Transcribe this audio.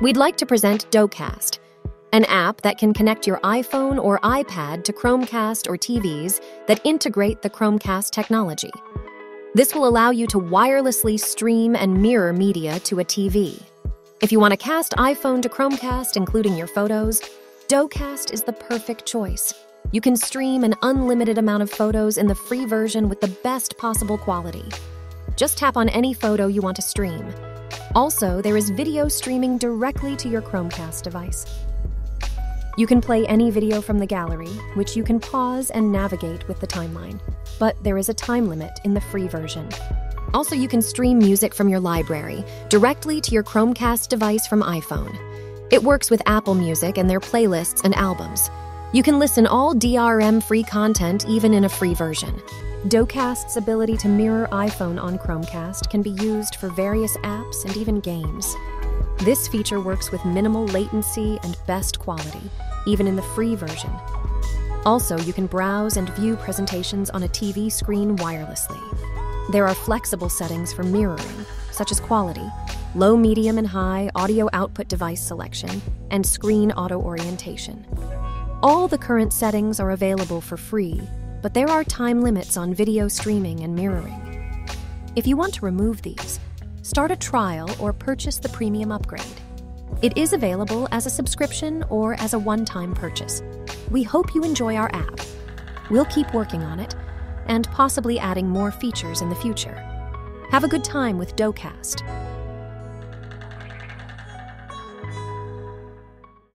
We'd like to present DoCast, an app that can connect your iPhone or iPad to Chromecast or TVs that integrate the Chromecast technology. This will allow you to wirelessly stream and mirror media to a TV. If you want to cast iPhone to Chromecast, including your photos, DoCast is the perfect choice. You can stream an unlimited amount of photos in the free version with the best possible quality. Just tap on any photo you want to stream. Also, there is video streaming directly to your Chromecast device. You can play any video from the gallery, which you can pause and navigate with the timeline. But there is a time limit in the free version. Also, you can stream music from your library directly to your Chromecast device from iPhone. It works with Apple Music and their playlists and albums. You can listen all DRM free content even in a free version. DoCast's ability to mirror iPhone on Chromecast can be used for various apps and even games. This feature works with minimal latency and best quality, even in the free version. Also, you can browse and view presentations on a TV screen wirelessly. There are flexible settings for mirroring, such as quality, low, medium, and high audio output device selection, and screen auto orientation. All the current settings are available for free, but there are time limits on video streaming and mirroring. If you want to remove these, start a trial or purchase the premium upgrade. It is available as a subscription or as a one time purchase. We hope you enjoy our app. We'll keep working on it and possibly adding more features in the future. Have a good time with DoCast.